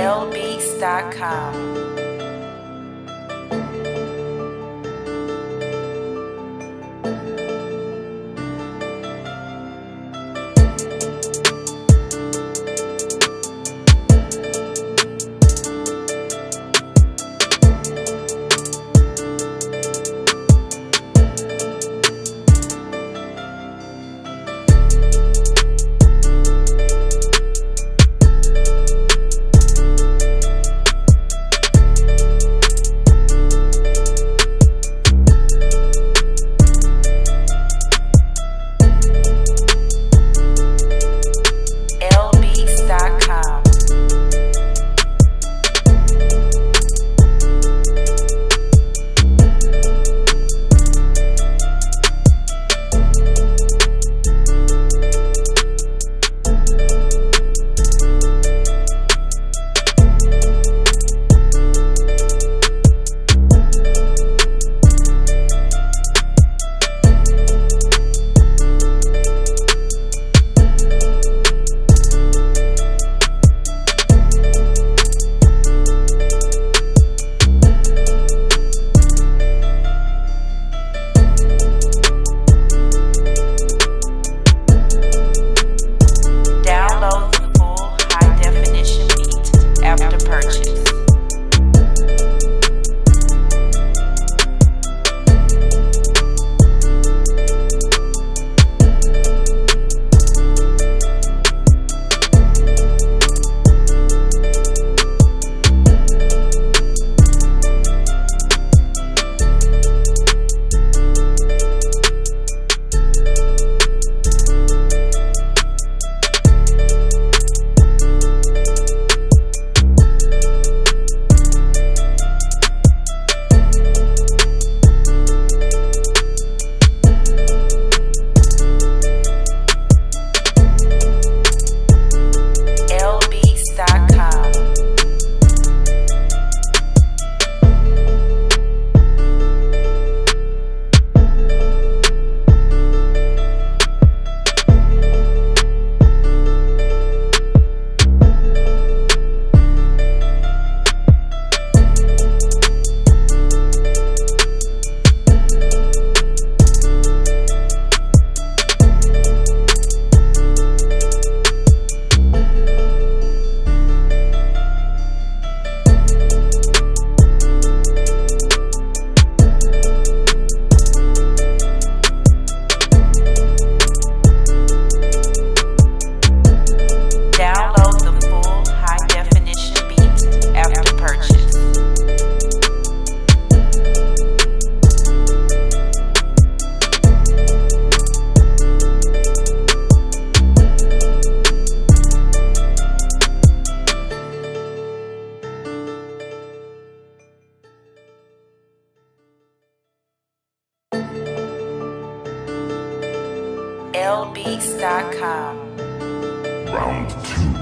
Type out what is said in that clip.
lbeats.com. lbeats.com. Round two.